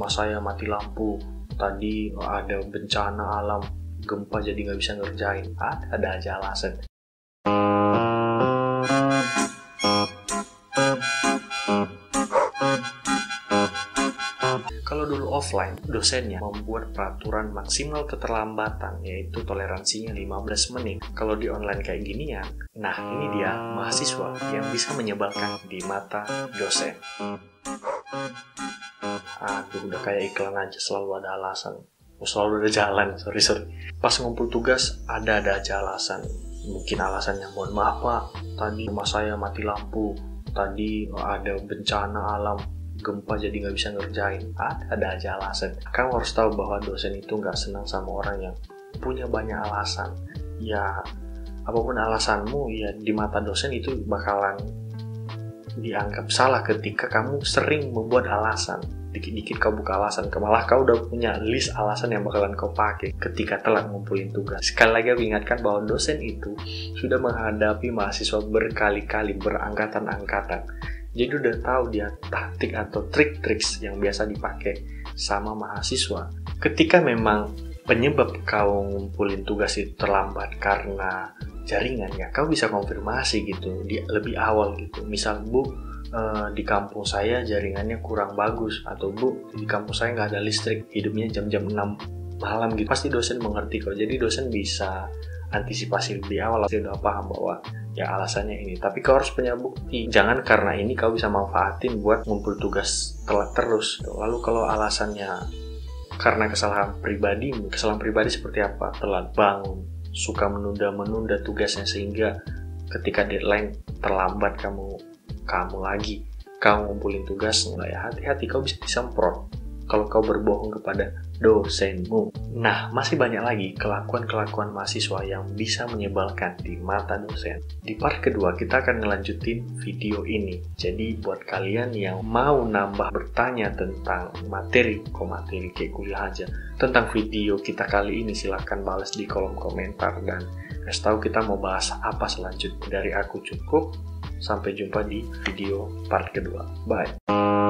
rumah saya mati lampu tadi ada bencana alam gempa jadi nggak bisa ngerjain ada, ada aja alasan Kalau dulu offline, dosennya membuat peraturan maksimal keterlambatan, yaitu toleransinya 15 menit. Kalau di online kayak ginian, nah ini dia mahasiswa yang bisa menyebalkan di mata dosen. Aduh, udah kayak iklan aja, selalu ada alasan. Oh, selalu ada jalan, sorry, sorry. Pas ngumpul tugas, ada-ada aja alasan. Mungkin alasannya, mohon maaf pak, tadi rumah saya mati lampu, tadi ada bencana alam, gempa jadi nggak bisa ngerjain. Ada, ada aja alasan. Kamu harus tahu bahwa dosen itu nggak senang sama orang yang punya banyak alasan. Ya apa pun alasanmu ya di mata dosen itu bakalan dianggap salah ketika kamu sering membuat alasan dikit-dikit kau buka alasan malah kau udah punya list alasan yang bakalan kau pakai ketika telat ngumpulin tugas sekali lagi aku ingatkan bahwa dosen itu sudah menghadapi mahasiswa berkali-kali berangkatan-angkatan jadi udah tahu dia taktik atau trik-trik yang biasa dipakai sama mahasiswa. Ketika memang penyebab kau ngumpulin tugas itu terlambat karena jaringan ya, kau bisa konfirmasi gitu di lebih awal gitu. Misal bu eh, di kampung saya jaringannya kurang bagus. Atau bu di kampung saya nggak ada listrik. Hidupnya jam-jam 6 malam gitu. Pasti dosen mengerti kok. Jadi dosen bisa antisipasi lebih awal. Saya udah paham bahwa ya alasannya ini. Tapi kau harus punya bukti. Jangan karena ini kau bisa manfaatin buat ngumpul tugas telat terus. Lalu kalau alasannya karena kesalahan pribadi kesalahan pribadi seperti apa? Telat bangun suka menunda-menunda tugasnya sehingga ketika deadline terlambat kamu kamu lagi kamu ngumpulin tugas ya hati-hati kau bisa disemprot kalau kau berbohong kepada dosenmu. Nah, masih banyak lagi kelakuan-kelakuan mahasiswa yang bisa menyebalkan di mata dosen. Di part kedua, kita akan ngelanjutin video ini. Jadi, buat kalian yang mau nambah bertanya tentang materi, kok materi kayak kuliah aja, tentang video kita kali ini, silahkan balas di kolom komentar dan kasih tahu kita mau bahas apa selanjutnya. Dari aku cukup, sampai jumpa di video part kedua. Bye!